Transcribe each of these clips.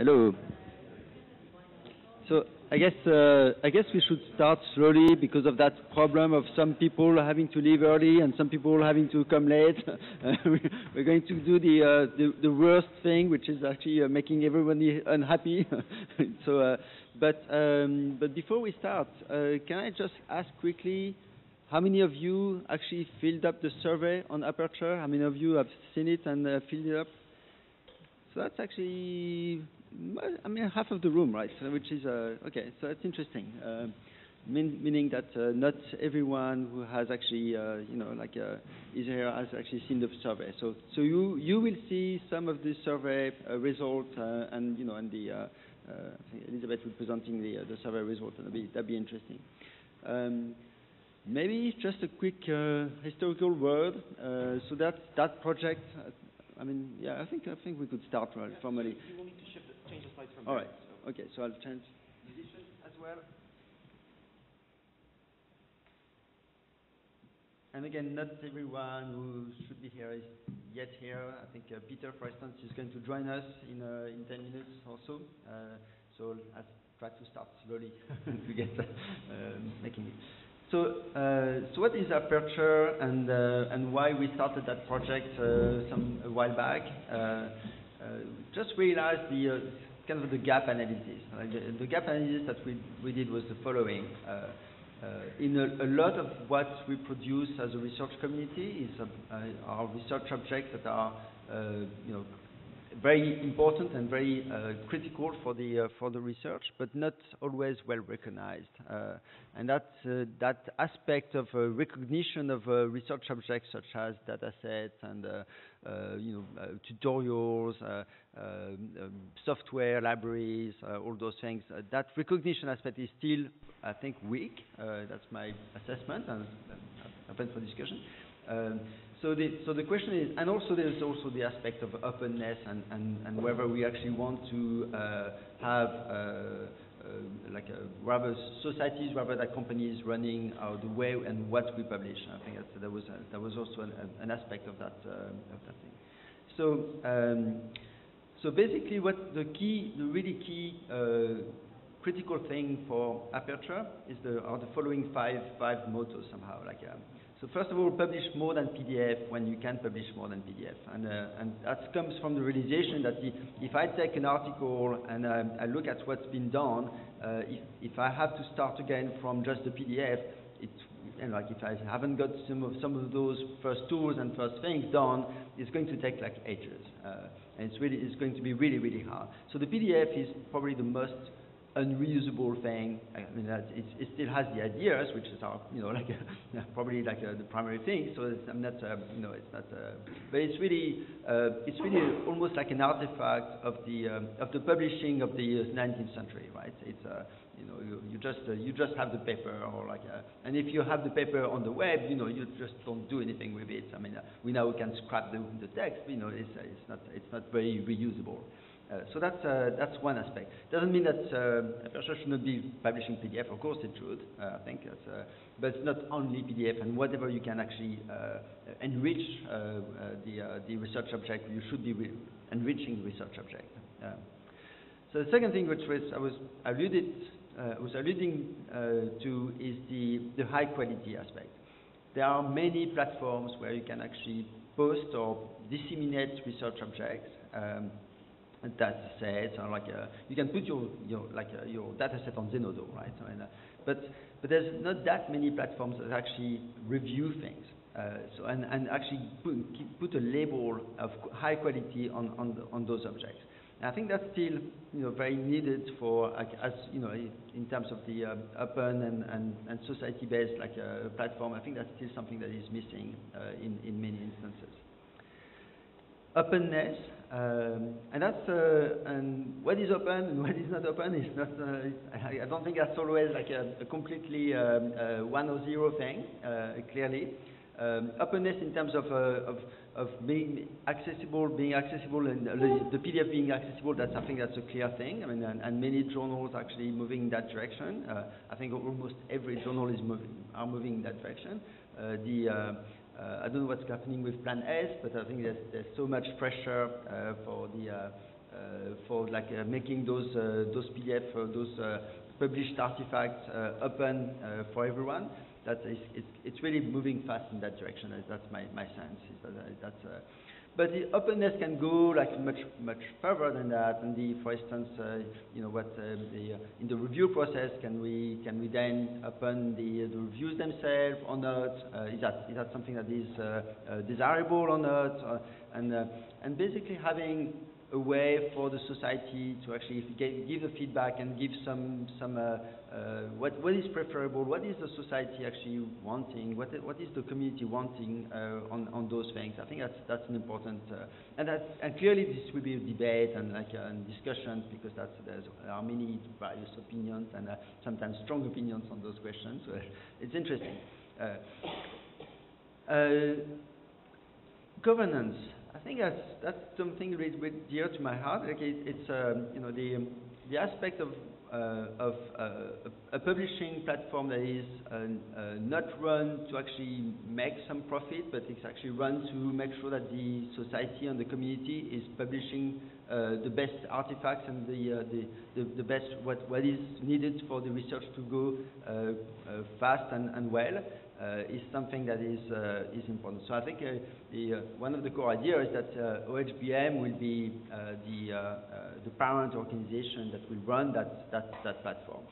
Hello. So I guess uh, I guess we should start slowly because of that problem of some people having to leave early and some people having to come late. Uh, we're going to do the, uh, the, the worst thing, which is actually uh, making everybody unhappy. so, uh, but um, but before we start, uh, can I just ask quickly? How many of you actually filled up the survey on Aperture? How many of you have seen it and filled it up? So that's actually I mean, half of the room, right? Which is uh, okay. So that's interesting. Uh, mean, meaning that uh, not everyone who has actually, uh, you know, like uh, is here has actually seen the survey. So, so you you will see some of the survey uh, result, and you know, and the Elizabeth will presenting the the survey result, and that'd be that'd be interesting. Um, maybe just a quick historical word. so that that project. I mean, yeah, I think I think we could start formally. You will need to shift change the slides from All right. Okay, so I'll change position as well. And again, not everyone who should be here is yet here. I think uh, Peter, for instance, is going to join us in uh, in 10 minutes or so. Uh, so I'll try to start slowly to get uh, making it. So, uh, so what is Aperture and uh, and why we started that project some a while back? just realized the kind of the gap analysis. The, the gap analysis that we, we did was the following. Uh, uh, in a, a, lot of what we produce as a research community is uh, our research objects that are, you know, very important and very uh, critical for the uh, for the research, but not always well recognized. Uh, and that uh, that aspect of uh, recognition of uh, research objects such as data sets and you know tutorials, um, um, software libraries, all those things. that recognition aspect is still, I think, weak. that's my assessment and open for discussion. Um, so the, so the question is, and also there's also the aspect of openness and, and, and whether we actually want to uh, have uh, uh, like rather societies rather than companies running uh, the way and what we publish. I think that, that was a, that was also an, an aspect of that uh, of that thing. So um, so basically, what the key, the really key uh, critical thing for Aperture is the are the following five five mottos somehow like. Um, so first of all, publish more than PDF when you can publish more than PDF. And, uh, and that comes from the realization that the, if I take an article and um, I look at what's been done, uh, if, if I have to start again from just the PDF, and like if I haven't got some of, some of those first tools and first things done, it's going to take like ages. Uh, and it's really, it's going to be really, really hard. So the PDF is probably the most unreusable thing. I mean, it, still has the ideas, which is our, you know, like a, probably like a, the primary thing. So I'm not, uh, you know, it's not, uh, but it's really, uh, it's really almost like an artifact of the um, of the publishing of the 19th century, right? It's, uh, you know, you, you just uh, you just have the paper, or like, uh, and if you have the paper on the web, you know, you just don't do anything with it. I mean, we now can scrap the, the text, you know, it's it's not it's not very reusable. Uh, so that's uh, that's one aspect. Doesn't mean that uh, Aperture should not be publishing PDF. Of course it should. I think that's, but it's not only PDF and whatever you can actually enrich the the research object. You should be re enriching the research object. so the second thing which was I was alluded uh, was alluding uh, to is the, the high quality aspect. There are many platforms where you can actually post or disseminate research objects. Um, data sets or like uh, you can put your your like uh, your data set on Zenodo, right? I mean, uh, but but there's not that many platforms that actually review things. Uh, so and, and actually put, put a label of high quality on on, the, on those objects. And I think that's still you know very needed for like, as you know in terms of the uh, open and, and, and society based like uh, platform. I think that's still something that is missing in in many instances openness. Um, and that's uh, and what is open and what is not open is not. Uh, I, don't think that's always like a, a completely um, uh, one or zero thing. Uh, clearly, um, openness in terms of, uh, of of being accessible, being accessible, and the PDF being accessible. That's I think that's a clear thing. I mean, and, and many journals actually moving in that direction. Uh, I think almost every journal is moving are moving in that direction. the I don't know what's happening with Plan S, but I think there's, so much pressure uh, for the uh, uh for like uh, making those uh, those PDF uh, those published artifacts open for everyone. That it's, it's really moving fast in that direction. That's my, my sense. But the openness can go like much much further than that. And the, for instance, uh, you know what um, the, uh, in the review process, can we can we then open the, the reviews themselves or not? Uh, is that is that something that is desirable or not? and and basically having a way for the society to actually give, the feedback and give some some uh, uh, what what is preferable, what is the society actually wanting, what what is the community wanting uh, on on those things. I think that's that's an important uh, and that and clearly this will be a debate and like uh, and discussions because that's there are many various opinions and uh, sometimes strong opinions on those questions. So it's interesting. governance. I think that's that's something really, dear to my heart. Like it, it's um, you know the the aspect of uh, of uh, a, a publishing platform that is uh, uh, not run to actually make some profit, but it's actually run to make sure that the society and the community is publishing uh, the best artifacts and the, uh, the, the, the, best what, what is needed for the research to go fast and, and well. Uh, is something that is uh, is important. So I think uh, the one of the core ideas is that OHBM will be the the parent organization that will run that that that platform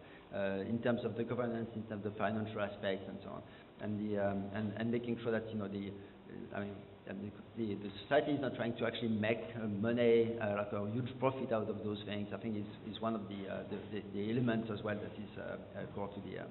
in terms of the governance, in terms of the financial aspects, and so on, and the um, and and making sure that you know the I mean the, the, society is not trying to actually make uh, money, uh, like a huge profit out of those things. I think is is one of the, uh, the, the, the, elements as well that is core to the um,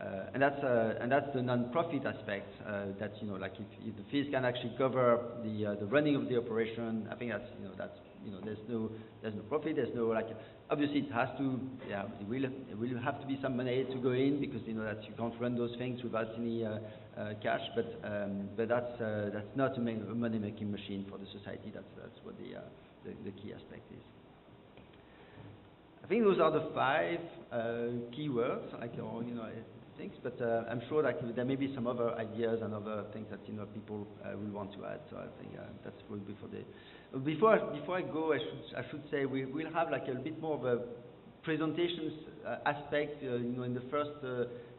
uh, and that's uh, and that's the non-profit aspect uh, that you know like if, if the fees can actually cover the the running of the operation, I think that's you know that's you know there's no there's no profit, there's no like obviously it has to yeah it will it will have to be some money to go in because you know that you can't run those things without any uh, uh, cash, but um, but that's uh, that's not a, a money making machine for the society. That's that's what the the, the, key aspect is. Think those are the five keywords like or, you know things, but uh, I'm sure that there may be some other ideas and other things that you know people uh, will want to add. So I think uh, that's will be for the. Before I, before I go, I should I should say we will have like a bit more of a presentations uh, aspect, uh, you know, in the first.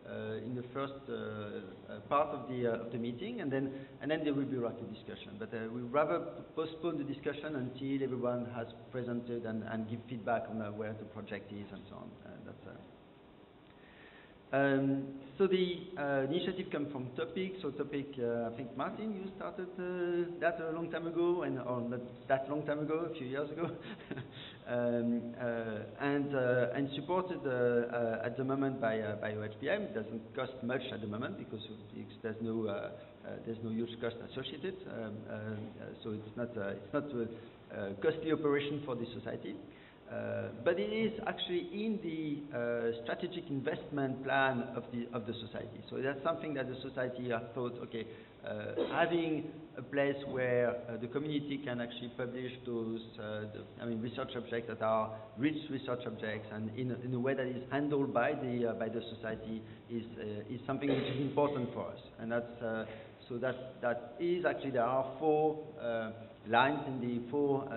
Uh, in the first uh, uh, part of the uh, of the meeting, and then and then there will be a discussion. But we rather postpone the discussion until everyone has presented and, and give feedback on where the project is and so on. that's um, so the uh, initiative comes from Topic. So Topic, uh, I think Martin, you started uh, that a long time ago, and or not that long time ago, a few years ago, um, uh, and uh, and supported uh, at the moment by by OHBM. It doesn't cost much at the moment because there's no there's no huge cost associated. Um, so it's not it's not a costly operation for the society. Uh, but it is actually in the uh, strategic investment plan of the of the society. So that's something that the society has thought, okay, uh, having a place where uh, the community can actually publish those, uh, the, I mean, research objects that are rich research objects, and in a, in a way that is handled by the uh, by the society is is something which is important for us, and that's so that that is actually there are four lines in the four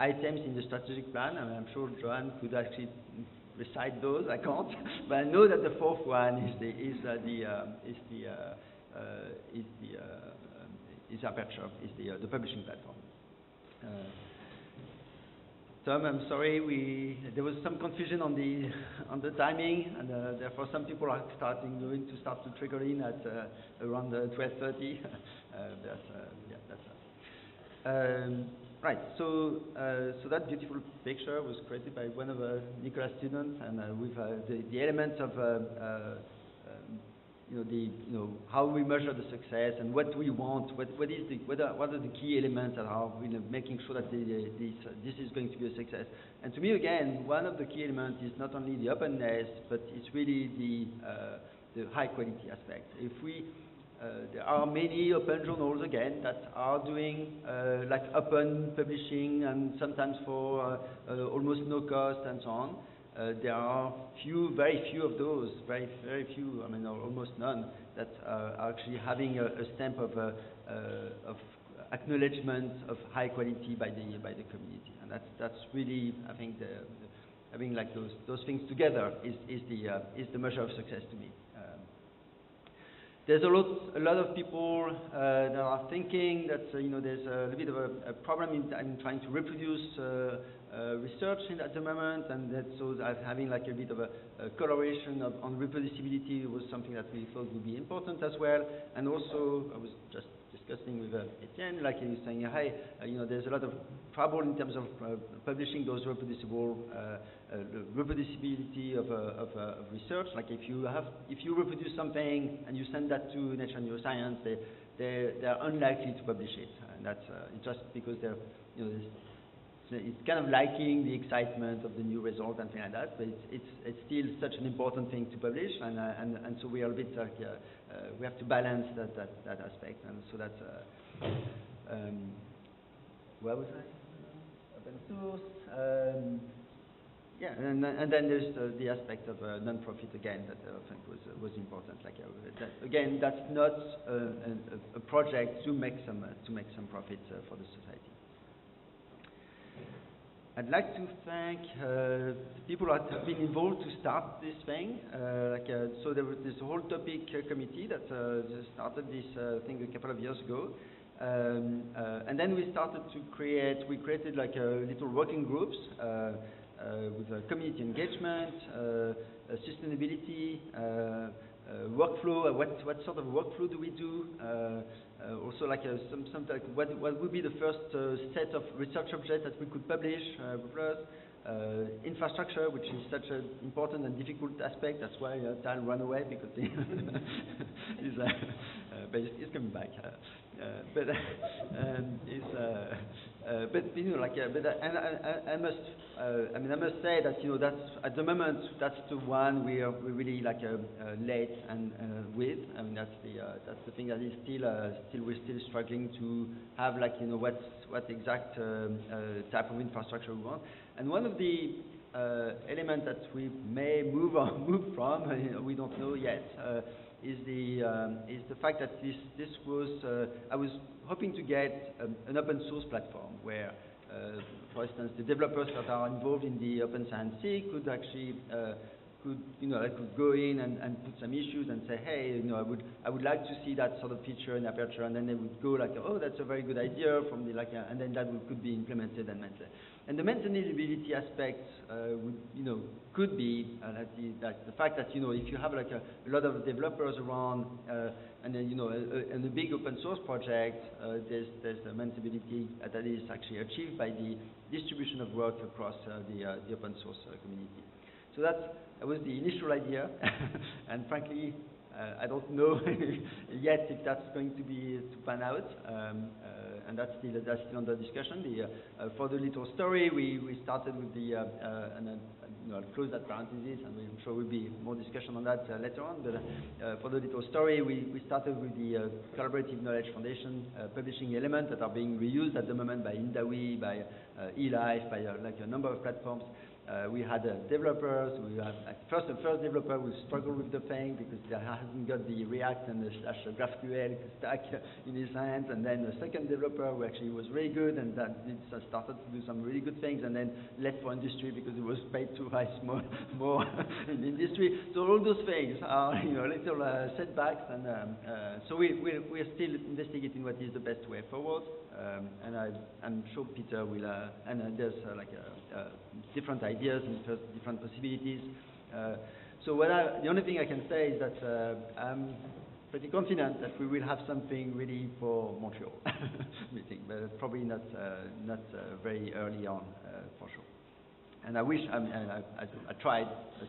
items in the strategic plan. I'm sure Joan could actually recite those. I can't, but I know that the fourth one is the is uh, the um, is the uh, is the is Aperture, is the the publishing platform. Tom, I'm sorry, we there was some confusion on the on the timing, and uh, therefore some people are starting going to start to trickle in at uh, around 12:30. Uh, that's yeah, that's. Um, Right. So, uh, so that beautiful picture was created by one of uh, Nikola's students, and uh, with uh, the, the elements of, uh, uh, um, you know, the, you know, how we measure the success and what we want. What, what is the, what are, what are the key elements that are, you know, making sure that the, this, this is going to be a success. And to me, again, one of the key elements is not only the openness, but it's really the, the high quality aspect. If we there are many open journals again that are doing uh, like open publishing and sometimes for uh, almost no cost and so on. there are few, very few of those, very, very few, I mean, almost none, that are actually having a, a stamp of, of acknowledgement of high quality by the by the community, and that's that's really I think the, the having like those those things together is is the uh, is the measure of success to me. There's a lot a lot of people uh, that are thinking that uh, you know there's a little bit of a, a problem in, in, trying to reproduce uh, uh, research at the moment, and that so that having like a bit of a, a coloration of, on reproducibility was something that we thought would be important as well. And also, I was just discussing with uh, Etienne, like he was saying, hey, uh, you know, there's a lot of trouble in terms of uh, publishing those reproducible uh, uh, reproducibility of, of, of, research. Like if you have, if you reproduce something and you send that to Nature Neuroscience, they, they, they're unlikely to publish it, and that's just because they're, you know, it's kind of liking the excitement of the new result and things like that, but it's, it's, it's still such an important thing to publish, and, uh, and, and so we are a bit like, uh, uh, we have to balance that, that, that aspect, and so that's, uh, um, where was I? Open source. Um, yeah, and, and then there's the, the aspect of uh, non-profit again that I think was uh, was important. Like uh, that, again, that's not a, a, a, project to make some uh, to make some profit uh, for the society. I'd like to thank uh, people that have been involved to start this thing. Uh, like, uh, so there was this whole topic uh, committee that uh, started this uh, thing a couple of years ago. Um, and then we started to create, we created like little working groups with community engagement, sustainability, workflow, what, what sort of workflow do we do? Uh, also like uh, some, some like what, what would be the first uh, set of research objects that we could publish plus uh, infrastructure, which is such an important and difficult aspect. That's why uh, Tal ran away because he's, uh, but he's, coming back. but um, he's, uh, but you know, like, uh, but and I, I, must, uh, I mean, I must say that you know that's at the moment that's the one we are we really like uh, late and with. I mean, that's the that's the thing that is still still we're still struggling to have like you know what what exact um, type of infrastructure we want. And one of the uh, element that we may move on, move from, we don't know yet, uh, is the um, is the fact that this this was uh, I was hoping to get um, an open source platform where, uh, for instance, the developers that are involved in the Open Science could actually uh, could you know I could go in and, and put some issues and say, hey, you know, I would I would like to see that sort of feature in Aperture, and then they would go like, oh, that's a very good idea from the like, uh, and then that would, could be implemented and maintained. And the maintainability aspect uh, would, you know, could be uh, that, the, that the fact that you know if you have like a, a lot of developers around uh, and then you know a, a, in a big open source project, uh, there's there's a maintainability that is actually achieved by the distribution of work across uh, the the open source community. So that's that was the initial idea, and frankly, uh, I don't know yet if that's going to be to pan out. Um, uh, and that's still that's still under discussion. The, uh, uh, for the little story, we, we started with the uh, uh, and you know, I'll close that parenthesis, and I'm sure we'll be more discussion on that later on. But for the little story, we, we started with the Collaborative Knowledge Foundation publishing elements that are being reused at the moment by Hindawi, by eLife, by like a number of platforms. Uh, we had uh, developers. We had uh, first the first developer who struggled with the thing because he hasn't got the React and the slash GraphQL stack in his hands. And then the second developer who actually was really good and that did, uh, started to do some really good things. And then left for industry because he was paid too high more more in industry. So all those things are you know little uh, setbacks. And um, uh, so we we we are still investigating what is the best way forward. Um, and I, am sure Peter will, uh, and uh, there's uh, like different ideas and different possibilities. so the only thing I can say is that I'm pretty confident that we will have something ready for Montreal meeting, but probably not not very early on for sure. And I wish I, mean, I, tried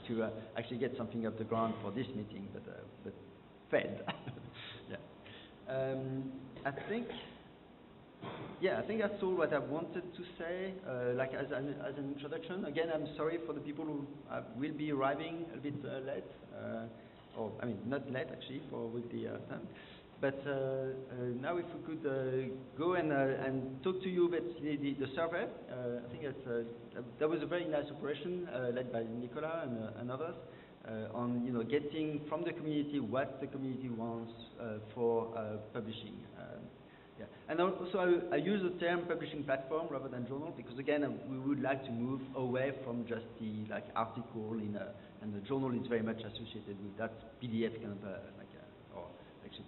to actually get something off the ground for this meeting, but but failed. yeah. Um, I think yeah, I think that's all what I wanted to say, uh, like as an, as an introduction. Again, I'm sorry for the people who uh, will be arriving a bit uh, late, uh, or I mean not late actually for with the uh, time. But uh, now if we could go and and talk to you about the, the, the survey. I think it's, that was a very nice operation led by Nikola and, and others. on you know getting from the community what the community wants for publishing Yeah. And also, I, use the term publishing platform rather than journal because again, uh, we would like to move away from just the like article in a, and the journal is very much associated with that PDF kind of uh, like uh, or actually.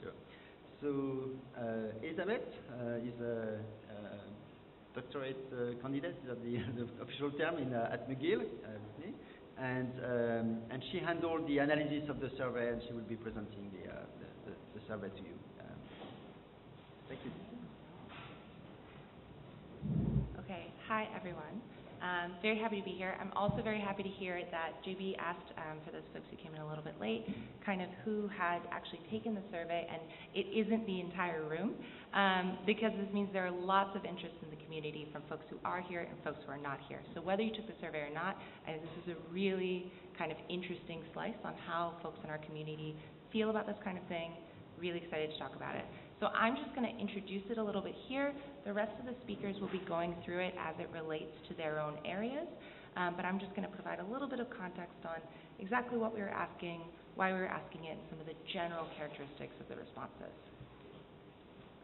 So uh, Elizabeth uh, is a, uh doctorate candidate, is the, the official term in at McGill and um, and she handled the analysis of the survey, and she will be presenting the the, the, the survey to you. Um, thank you. Okay. Hi, everyone. Um, very happy to be here. I'm also very happy to hear that JB asked, um, for those folks who came in a little bit late, kind of who had actually taken the survey, and it isn't the entire room, um, because this means there are lots of interest in the community from folks who are here and folks who are not here. So whether you took the survey or not, I think this is a really kind of interesting slice on how folks in our community feel about this kind of thing. Really excited to talk about it. So I'm just going to introduce it a little bit here. The rest of the speakers will be going through it as it relates to their own areas, um, but I'm just going to provide a little bit of context on exactly what we were asking, why we were asking it, and some of the general characteristics of the responses.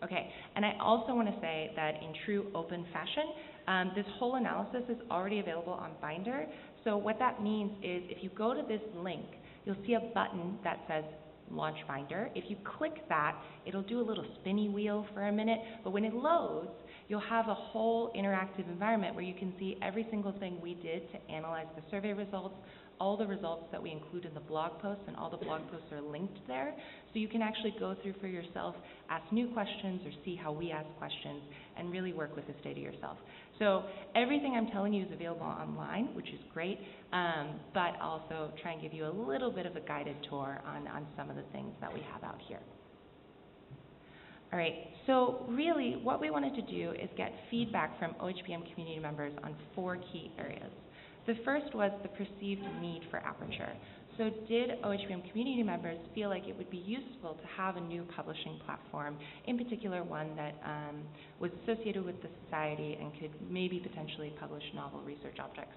Okay, and I also want to say that in true open fashion, um, this whole analysis is already available on Binder. So what that means is if you go to this link, you'll see a button that says Launch Binder. If you click that, it'll do a little spinny wheel for a minute, but when it loads, you'll have a whole interactive environment where you can see every single thing we did to analyze the survey results, all the results that we include in the blog posts, and all the blog posts are linked there. So you can actually go through for yourself, ask new questions, or see how we ask questions, and really work with this data yourself. So everything I'm telling you is available online, which is great, um, but also try and give you a little bit of a guided tour on, on some of the things that we have out here. All right, so really what we wanted to do is get feedback from OHBM community members on four key areas. The first was the perceived need for Aperture. So did OHBM community members feel like it would be useful to have a new publishing platform, in particular one that um, was associated with the society and could maybe potentially publish novel research objects?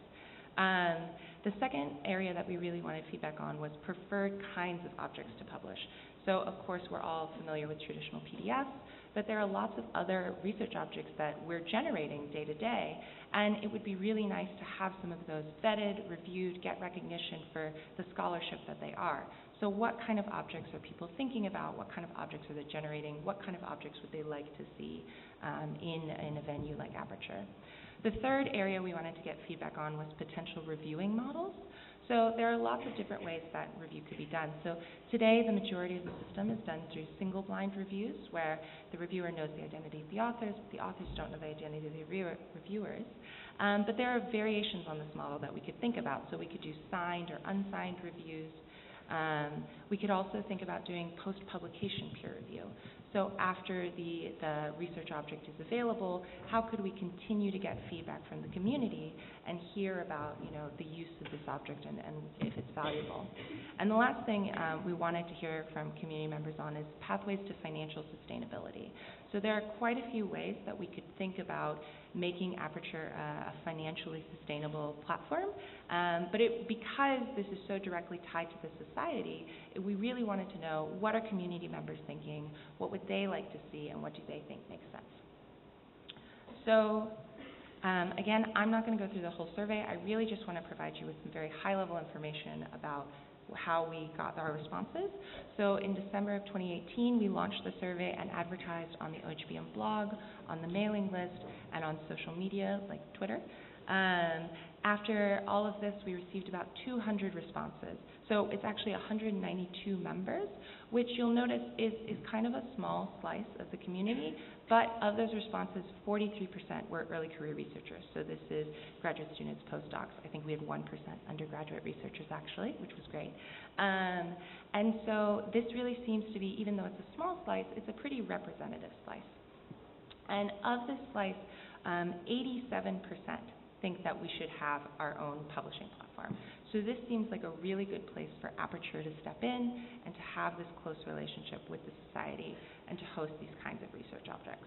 Um, the second area that we really wanted feedback on was preferred kinds of objects to publish. So of course we're all familiar with traditional PDFs, but there are lots of other research objects that we're generating day to day, and it would be really nice to have some of those vetted, reviewed, get recognition for the scholarship that they are. So what kind of objects are people thinking about? What kind of objects are they generating? What kind of objects would they like to see um, in, in a venue like Aperture? The third area we wanted to get feedback on was potential reviewing models. So there are lots of different ways that review could be done. So today, the majority of the system is done through single blind reviews, where the reviewer knows the identity of the authors, but the authors don't know the identity of the reviewer, reviewers. Um, but there are variations on this model that we could think about. So we could do signed or unsigned reviews. Um, we could also think about doing post-publication peer review. So after the, the research object is available, how could we continue to get feedback from the community and hear about you know, the use of this object and, and if it's valuable? And the last thing um, we wanted to hear from community members on is pathways to financial sustainability. So there are quite a few ways that we could think about making Aperture a, a financially sustainable platform. Um, but it, because this is so directly tied to the society, we really wanted to know what are community members thinking, what would they like to see, and what do they think makes sense. So um, again, I'm not going to go through the whole survey. I really just want to provide you with some very high-level information about how we got our responses. So in December of 2018, we launched the survey and advertised on the OHBM blog, on the mailing list, and on social media like Twitter. Um, after all of this, we received about 200 responses. So it's actually 192 members, which you'll notice is, is kind of a small slice of the community, but of those responses, 43% were early career researchers. So this is graduate students, postdocs. I think we had 1% undergraduate researchers actually, which was great. Um, and so this really seems to be, even though it's a small slice, it's a pretty representative slice. And of this slice, um, 87% think that we should have our own publishing platform. So this seems like a really good place for Aperture to step in and to have this close relationship with the society and to host these kinds of research objects.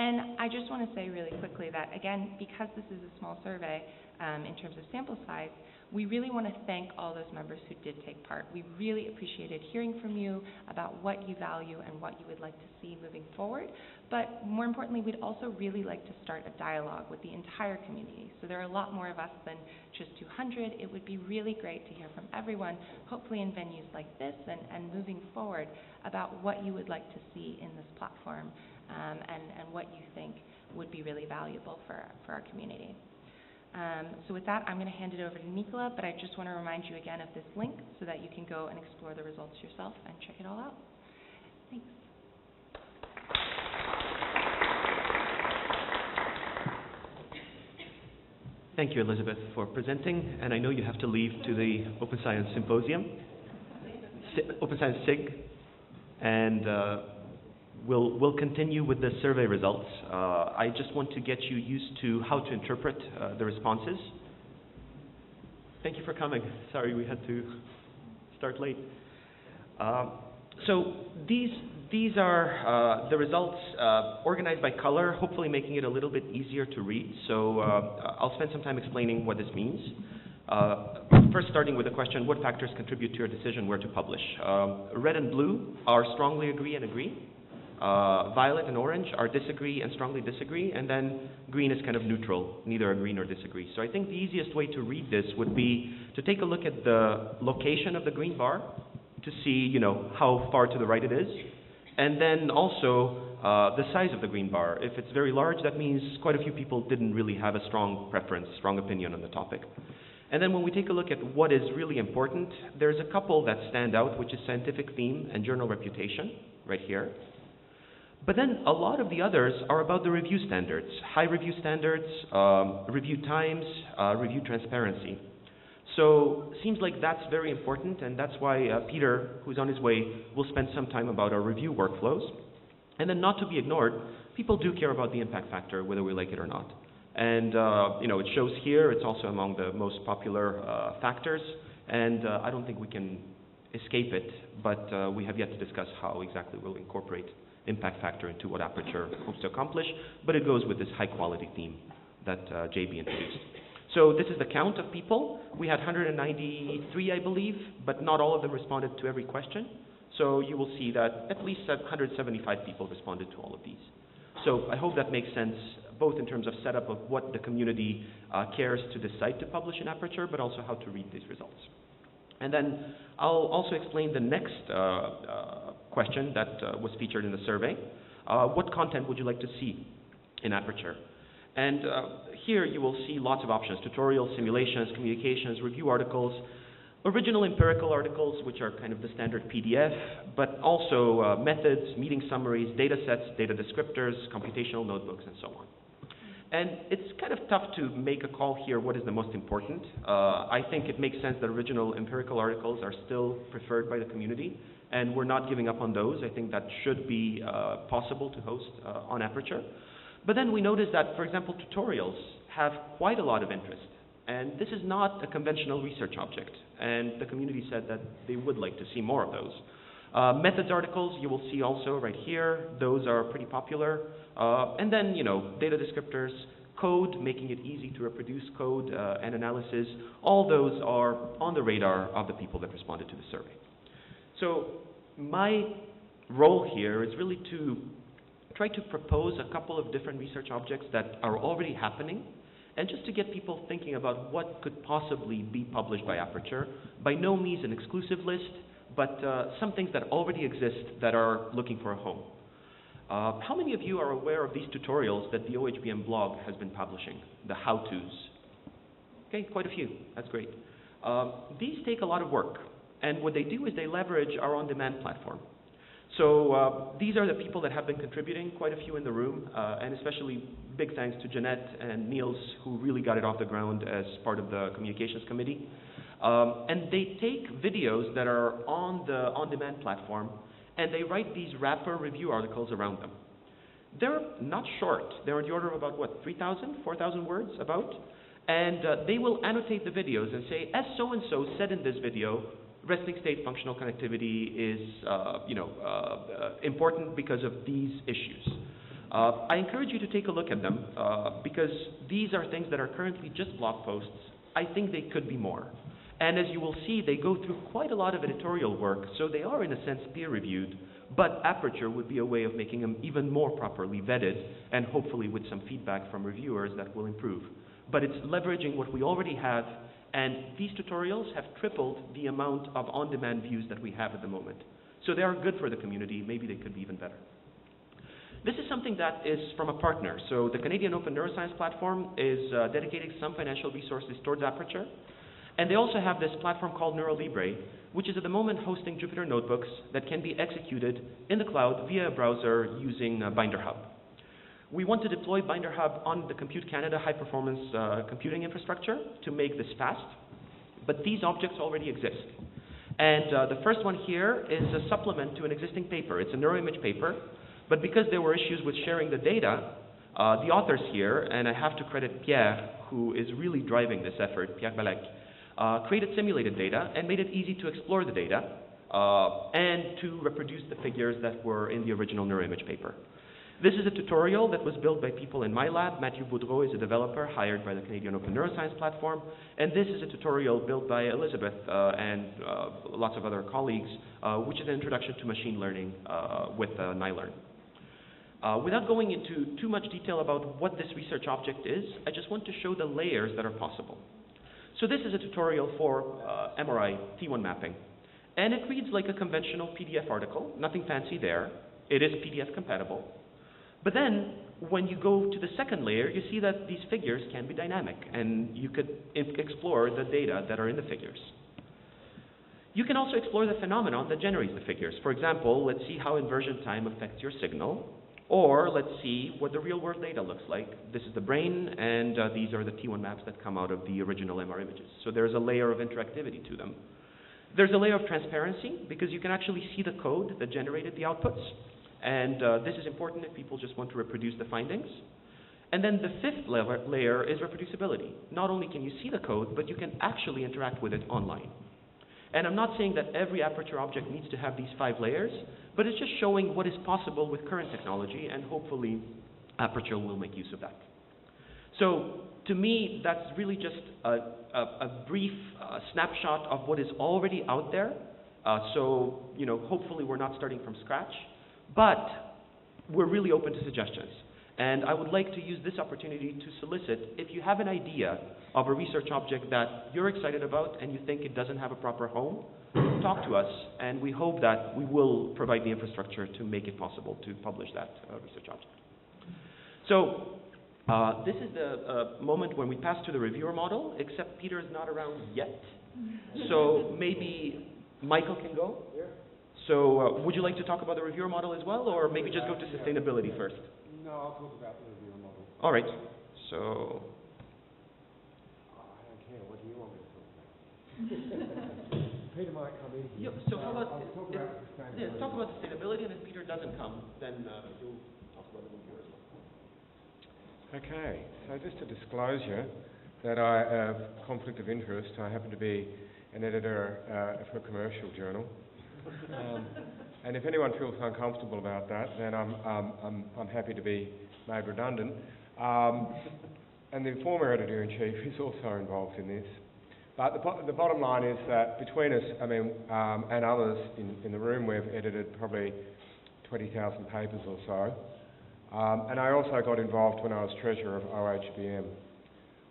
And I just want to say really quickly that, again, because this is a small survey um, in terms of sample size, we really want to thank all those members who did take part. We really appreciated hearing from you about what you value and what you would like to see moving forward. But more importantly, we'd also really like to start a dialogue with the entire community. So there are a lot more of us than just 200. It would be really great to hear from everyone, hopefully in venues like this and, and moving forward, about what you would like to see in this platform um, and, and what you think would be really valuable for, for our community. Um, so with that, I'm going to hand it over to Nikola, but I just want to remind you again of this link so that you can go and explore the results yourself and check it all out. Thanks. Thank you, Elizabeth, for presenting, and I know you have to leave to the Open Science Symposium, Si- Open Science SIG, and uh, we'll, we'll continue with the survey results. Uh, I just want to get you used to how to interpret uh, the responses. Thank you for coming. Sorry we had to start late. Um, so these these are uh, the results uh, organized by color, hopefully making it a little bit easier to read. So uh, I'll spend some time explaining what this means. Uh, first, starting with the question: What factors contribute to your decision where to publish? Um, red and blue are strongly agree and agree. Uh, violet and orange are disagree and strongly disagree, and then green is kind of neutral, neither agree nor disagree. So I think the easiest way to read this would be to take a look at the location of the green bar to see, you know, how far to the right it is, and then also uh, the size of the green bar. If it's very large, that means quite a few people didn't really have a strong preference, strong opinion on the topic. And then when we take a look at what is really important, there's a couple that stand out, which is scientific theme and journal reputation, right here. But then a lot of the others are about the review standards, high review standards, um, review times, uh, review transparency. So seems like that's very important, and that's why uh, Peter, who's on his way, will spend some time about our review workflows. And then not to be ignored, people do care about the impact factor, whether we like it or not. And uh, you know, it shows here. It's also among the most popular uh, factors, and uh, I don't think we can escape it. But uh, we have yet to discuss how exactly we'll incorporate impact factor into what Aperture hopes to accomplish. But it goes with this high quality theme that uh, JB introduced. So this is the count of people. We had 193, I believe, but not all of them responded to every question. So you will see that at least 175 people responded to all of these. So I hope that makes sense, both in terms of setup of what the community uh, cares to decide to publish in Aperture, but also how to read these results. And then I'll also explain the next uh, uh, question that uh, was featured in the survey. Uh, what content would you like to see in Aperture? And uh, here you will see lots of options, tutorials, simulations, communications, review articles, original empirical articles, which are kind of the standard PDF, but also uh, methods, meeting summaries, data sets, data descriptors, computational notebooks, and so on. And it's kind of tough to make a call here what is the most important. Uh, I think it makes sense that original empirical articles are still preferred by the community, and we're not giving up on those. I think that should be uh, possible to host uh, on Aperture. But then we noticed that, for example, tutorials have quite a lot of interest. And this is not a conventional research object. And the community said that they would like to see more of those. Uh, methods articles you will see also right here. Those are pretty popular. Uh, and then, you know, data descriptors, code, making it easy to reproduce code uh, and analysis. All those are on the radar of the people that responded to the survey. So my role here is really to try to propose a couple of different research objects that are already happening and just to get people thinking about what could possibly be published by Aperture. By no means an exclusive list, but uh, some things that already exist that are looking for a home. Uh, how many of you are aware of these tutorials that the OHBM blog has been publishing, the how-tos? Okay, quite a few. That's great. Uh, these take a lot of work, and what they do is they leverage our on-demand platform. So uh, these are the people that have been contributing, quite a few in the room, uh, and especially big thanks to Jeanette and Nils, who really got it off the ground as part of the communications committee. Um, and they take videos that are on the on-demand platform, and they write these wrapper review articles around them. They're not short. They're in the order of about, what, 3,000, 4,000 words, about? And uh, they will annotate the videos and say, as so-and-so said in this video, resting state functional connectivity is, uh, you know, uh, uh, important because of these issues. Uh, I encourage you to take a look at them uh, because these are things that are currently just blog posts. I think they could be more. And as you will see, they go through quite a lot of editorial work, so they are in a sense peer-reviewed, but Aperture would be a way of making them even more properly vetted and hopefully with some feedback from reviewers that will improve. But it's leveraging what we already have, and these tutorials have tripled the amount of on-demand views that we have at the moment. So they are good for the community, maybe they could be even better. This is something that is from a partner. So the Canadian Open Neuroscience Platform is uh, dedicating some financial resources towards Aperture. And they also have this platform called NeuroLibre, which is at the moment hosting Jupyter notebooks that can be executed in the cloud via a browser using uh, BinderHub. We want to deploy BinderHub on the Compute Canada high-performance uh, computing infrastructure to make this fast, but these objects already exist. And uh, the first one here is a supplement to an existing paper. It's a NeuroImage paper, but because there were issues with sharing the data, uh, the authors here, and I have to credit Pierre, who is really driving this effort, Pierre Bellec, uh, created simulated data and made it easy to explore the data uh, and to reproduce the figures that were in the original NeuroImage paper. This is a tutorial that was built by people in my lab. Mathieu Boudreau is a developer hired by the Canadian Open Neuroscience Platform. And this is a tutorial built by Elizabeth uh, and uh, lots of other colleagues, uh, which is an introduction to machine learning uh, with uh, Nilearn. Uh, without going into too much detail about what this research object is, I just want to show the layers that are possible. So this is a tutorial for uh, MRI T1 mapping. And it reads like a conventional PDF article, nothing fancy there. It is PDF compatible. But then, when you go to the second layer, you see that these figures can be dynamic, and you could explore the data that are in the figures. You can also explore the phenomenon that generates the figures. For example, let's see how inversion time affects your signal, or let's see what the real world data looks like. This is the brain, and uh, these are the T1 maps that come out of the original MR images. So there's a layer of interactivity to them. There's a layer of transparency, because you can actually see the code that generated the outputs. And uh, this is important if people just want to reproduce the findings. And then the fifth layer, layer is reproducibility. Not only can you see the code, but you can actually interact with it online. And I'm not saying that every aperture object needs to have these five layers, but it's just showing what is possible with current technology, and hopefully Aperture will make use of that. So to me, that's really just a, a, a brief uh, snapshot of what is already out there. Uh, so, you know, hopefully we're not starting from scratch, but we're really open to suggestions. And I would like to use this opportunity to solicit if you have an idea of a research object that you're excited about and you think it doesn't have a proper home, talk to us, and we hope that we will provide the infrastructure to make it possible to publish that uh, research object. So, uh, this is the uh, moment when we pass to the reviewer model, except Peter is not around yet. So maybe Michael can go? So uh, would you like to talk about the reviewer model as well, or maybe just go to sustainability first? No, I'll talk about the reviewer model. All right. So I don't care, what do you want me to talk about? Peter might come in Yeah, here. so how about, I'll talk if- about yeah, sustainability. talk about sustainability, and if Peter doesn't come, then uh, you'll talk about the reviewer as well. Okay, so just a disclosure that I have conflict of interest. I happen to be an editor uh, for a commercial journal. Um, and if anyone feels uncomfortable about that, then I'm, um, I'm, I'm happy to be made redundant. Um, and the former editor-in-chief is also involved in this. But the, the bottom line is that between us, I mean, um, and others in, in the room, we've edited probably 20,000 papers or so. Um, and I also got involved when I was treasurer of OHBM.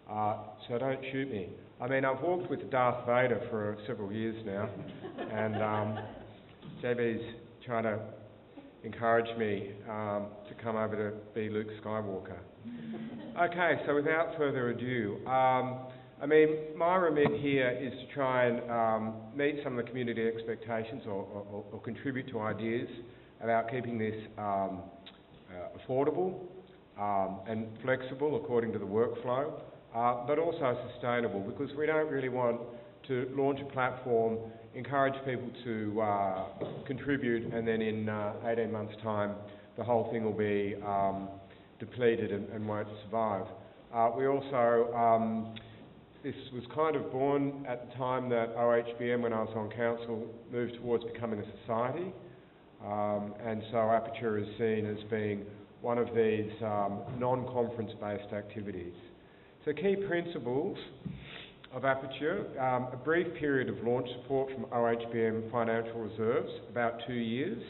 Uh, so don't shoot me. I mean, I've walked with Darth Vader for several years now, and um, JB's trying to encourage me um, to come over to be Luke Skywalker. Okay, so without further ado, um, I mean, my remit here is to try and um, meet some of the community expectations or, or, or contribute to ideas about keeping this um, uh, affordable um, and flexible according to the workflow, uh, but also sustainable because we don't really want to launch a platform, encourage people to uh, contribute, and then in uh, 18 months' time, the whole thing will be um, depleted and, and won't survive. Uh, we also, um, this was kind of born at the time that OHBM, when I was on council, moved towards becoming a society. Um, and so Aperture is seen as being one of these um, non-conference based activities. So key principles of Aperture, um, a brief period of launch support from OHBM Financial Reserves, about two years.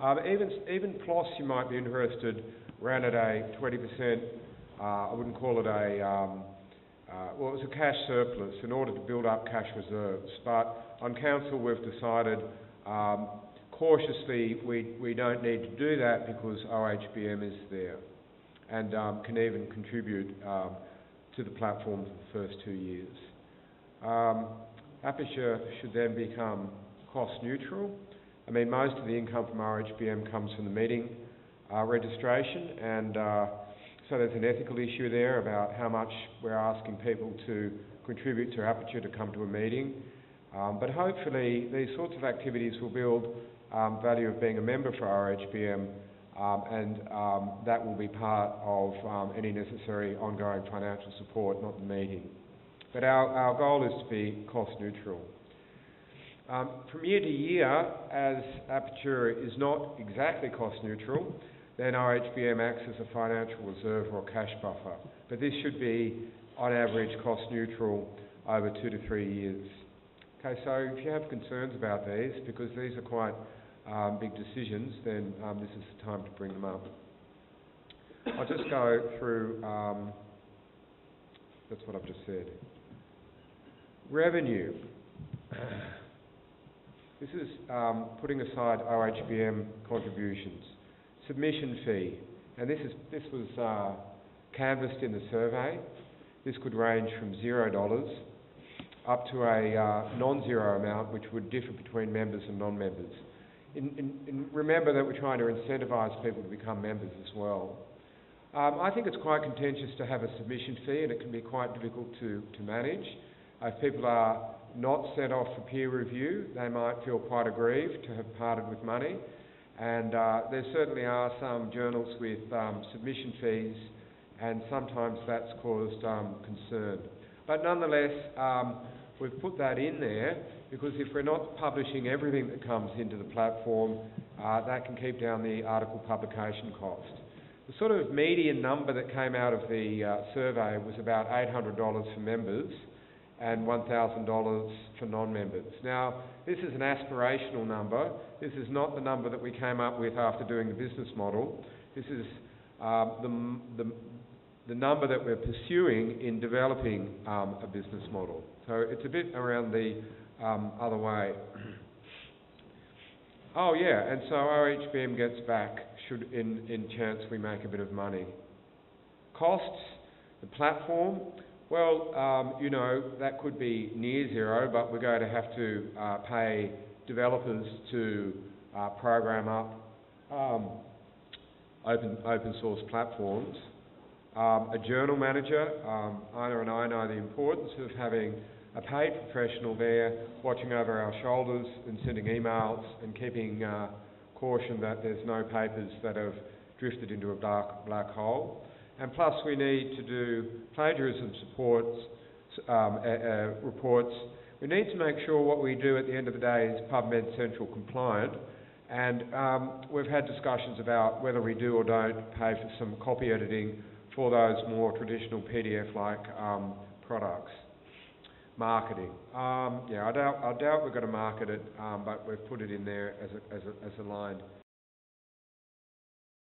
Um, even, even PLOS, you might be interested, ran at a 20%, uh, I wouldn't call it a, um, uh, well, it was a cash surplus in order to build up cash reserves. But on council, we've decided um, cautiously we, we don't need to do that because OHBM is there and um, can even contribute um, to the platform for the first two years. Um, Aperture should then become cost neutral. I mean, most of the income from OHBM comes from the meeting uh, registration, and uh, so there's an ethical issue there about how much we're asking people to contribute to Aperture to come to a meeting. Um, but hopefully, these sorts of activities will build um, value of being a member for OHBM, um, and um, that will be part of um, any necessary ongoing financial support, not the meeting. But our, our goal is to be cost neutral. Um, from year to year, as Aperture is not exactly cost neutral, then OHBM acts as a financial reserve or cash buffer. But this should be, on average, cost neutral over two to three years. Okay, so if you have concerns about these, because these are quite um, big decisions, then um, this is the time to bring them up. I'll just go through, um, that's what I've just said. Revenue. This is um, putting aside OHBM contributions. Submission fee, and this, is, this was uh, canvassed in the survey. This could range from $0 up to a uh, non-zero amount, which would differ between members and non-members. In, in, in remember that we're trying to incentivise people to become members as well. Um, I think it's quite contentious to have a submission fee, and it can be quite difficult to, to manage. If people are not sent off for peer review, they might feel quite aggrieved to have parted with money. And uh, there certainly are some journals with um, submission fees, and sometimes that's caused um, concern. But nonetheless, um, we've put that in there because if we're not publishing everything that comes into the platform, uh, that can keep down the article publication cost. The sort of median number that came out of the uh, survey was about $800 for members and $1,000 for non-members. Now, this is an aspirational number. This is not the number that we came up with after doing the business model. This is uh, the, the, the, number that we're pursuing in developing um, a business model. So it's a bit around the um, other way. oh yeah, and so OHBM gets back should in, in chance we make a bit of money. Costs, the platform, well, um, you know, that could be near zero, but we're going to have to uh, pay developers to uh, program up um, open, open source platforms. Um, a journal manager, um, Anna and I know the importance of having a paid professional there watching over our shoulders and sending emails and keeping uh, caution that there's no papers that have drifted into a dark black hole. And plus, we need to do plagiarism supports, um, uh, uh, reports. We need to make sure what we do at the end of the day is PubMed Central compliant. And um, we've had discussions about whether we do or don't pay for some copy editing for those more traditional PDF-like um, products. Marketing. Um, yeah, I doubt, I doubt we're going to market it, um, but we've put it in there as a, as a, as a line.